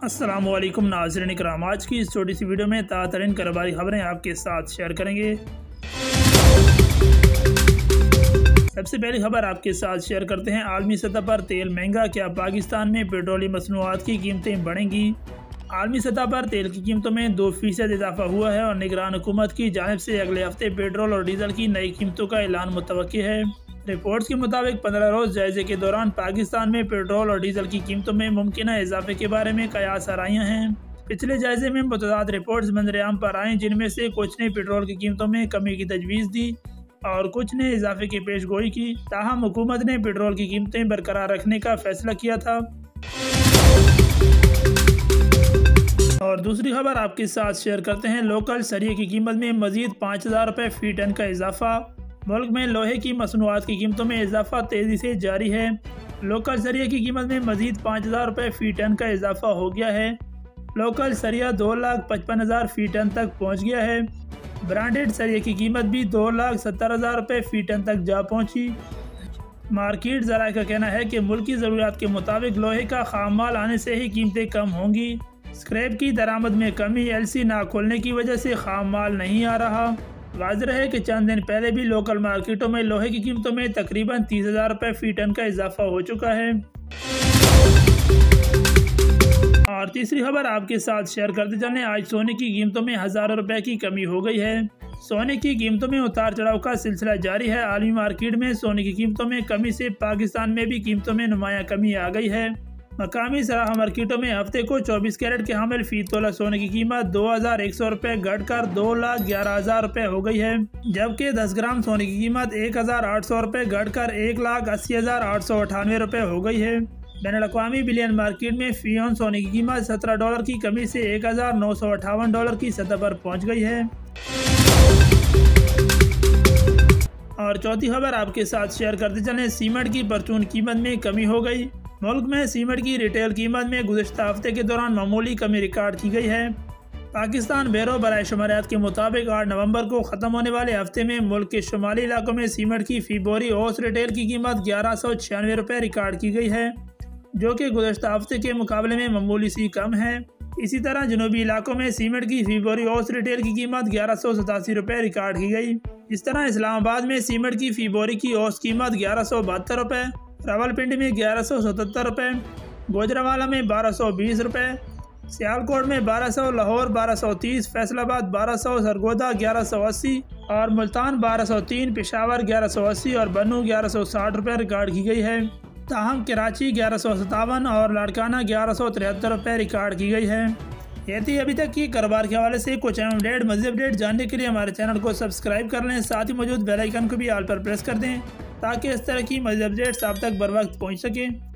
असलम नाजरन कराम आज की इस छोटी सी वीडियो में तातरीन कारोबारी खबरें आपके साथ शेयर करेंगे। सबसे पहली खबर आपके साथ शेयर करते हैं। आलमी सतह पर तेल महँगा, क्या पाकिस्तान में पेट्रोलियम मसनूआत की कीमतें बढ़ेंगी? आलमी सतह पर तेल की कीमतों में दो फ़ीसद इजाफा हुआ है और निगरान हुकूमत की जानब से अगले हफ़्ते पेट्रोल और डीजल की नई कीमतों का ऐलान मुतव है। रिपोर्ट्स के मुताबिक, पंद्रह रोज जायजे के दौरान पाकिस्तान में पेट्रोल और डीजल की कीमतों में मुमकिन इजाफे के बारे में कयास आराइयाँ हैं। पिछले जायजे में मुतद रिपोर्ट्स मंजरेआम पर आए जिनमें से कुछ ने पेट्रोल की कीमतों में कमी की तजवीज़ दी और कुछ ने इजाफे की पेश गोई की। ताहम हुकूमत ने पेट्रोल की कीमतें बरकरार रखने का फैसला किया था। और दूसरी खबर आपके साथ शेयर करते हैं। लोकल सरिये की कीमत में मजीद पाँच हज़ार रुपये फ़ी टन का इजाफा। मुल्क में लोहे की मसनूआत की कीमतों में इजाफा तेज़ी से जारी है। लोकल सरिया की कीमत में मजीद पाँच हज़ार रुपये फ़ी टन का इजाफा हो गया है। लोकल सरिया दो लाख पचपन हज़ार फ़ी टन तक पहुँच गया है। ब्रांडेड सरिया की कीमत भी दो लाख सत्तर हज़ार रुपये फ़ी टन तक जा पहुँची। मार्केट जरा का कहना है कि मुल्क ज़रूरत के मुताबिक लोहे का खाम माल आने से ही कीमतें कम होंगी। स्क्रैप की दरामद में कमी एल सी ना खोलने की वजह से खाम माल नहीं आ रहा। वाजर है कि चंद दिन पहले भी लोकल मार्केटों में लोहे की कीमतों में तकरीबन तीस हज़ार रुपये फ़ी टन का इजाफा हो चुका है। और तीसरी खबर आपके साथ शेयर करते चलें आज सोने की कीमतों में हज़ारों रुपए की कमी हो गई है। सोने की कीमतों में उतार चढ़ाव का सिलसिला जारी है। आलमी मार्केट में सोने की कीमतों में कमी से पाकिस्तान में भी कीमतों में नुमाया कमी आ गई है। मकामी सराह मार्केटों में हफ़्ते को 24 कैरेट के हामिल फ़ी तोला सोने की कीमत दो हज़ार एक सौ रुपये घटकर दो लाख ग्यारह हज़ार रुपये हो गई है, जबकि 10 ग्राम सोने की कीमत एक हज़ार आठ सौ रुपये घटकर एक लाख अस्सी हज़ार आठ सौ अठानवे रुपये हो गई है। बैन अवी बिलियन मार्केट में फ़ी ऑन सोने की कीमत सत्रह डॉलर की कमी से एक हज़ार नौ सौ अठावन डॉलर की सतह पर पहुँच गई है। और चौथी खबर आपके साथ शेयर करते चले, सीमेंट की परचून कीमत में कमी हो गई। मुल्क में सीमेंट की रिटेल कीमत में गुजशत हफ़्ते के दौरान मामूली कमी रिकॉर्ड की गई है। पाकिस्तान बैरो बरए शुमारियात के मुताबिक आठ नवंबर को ख़त्म होने वाले हफ़्ते में मुल्क के शुमाली इलाकों में सीमेंट की फ़ी बोरी औस रिटेल की कीमत ग्यारह सौ छियानवे रुपये रिकॉर्ड की गई है, जो कि गुजशत हफ़्ते के मुकाबले में मामूली सी कम है। इसी तरह जनूबी इलाकों में सीमेंट की फ़ी बोरी औस रिटेल की कीमत ग्यारह सौ सतासी रुपये रिकॉर्ड की गई। इस तरह इस्लामाबाद में सीमेंट की फ़ी बोरी की औस कीमत ग्यारह सौ बहत्तर रुपये रावलपिंडी में ग्यारह सौ सतहत्तर रुपये गोजरावाला में बारह सौ बीस रुपये सियालकोट में बारह सौ, लाहौर बारह सौ तीस, फैसलाबाद बारह सौ, सरगोदा ग्यारह सौ अस्सी और मुल्तान बारह सौ तीन, पेशावर ग्यारह सौ अस्सी और बनू ग्यारह सौ साठ रुपये रिकॉर्ड की गई है। ताहम कराची ग्यारह सौ सतावन और लाड़काना ग्यारह सौ तिहत्तर रुपये रिकॉर्ड की गई है। ये थी अभी तक की कारोबार के हवाले से। कुछ अहम अपडेट मजीद अपडेट जानने के लिए हमारे चैनल को सब्सक्राइब कर लें। साथ ही मौजूद बेलाइकन को भी आल पर प्रेस कर दें। ताकि इस तरह की अपडेट्स आप तक बर वक्त पहुँच सकें।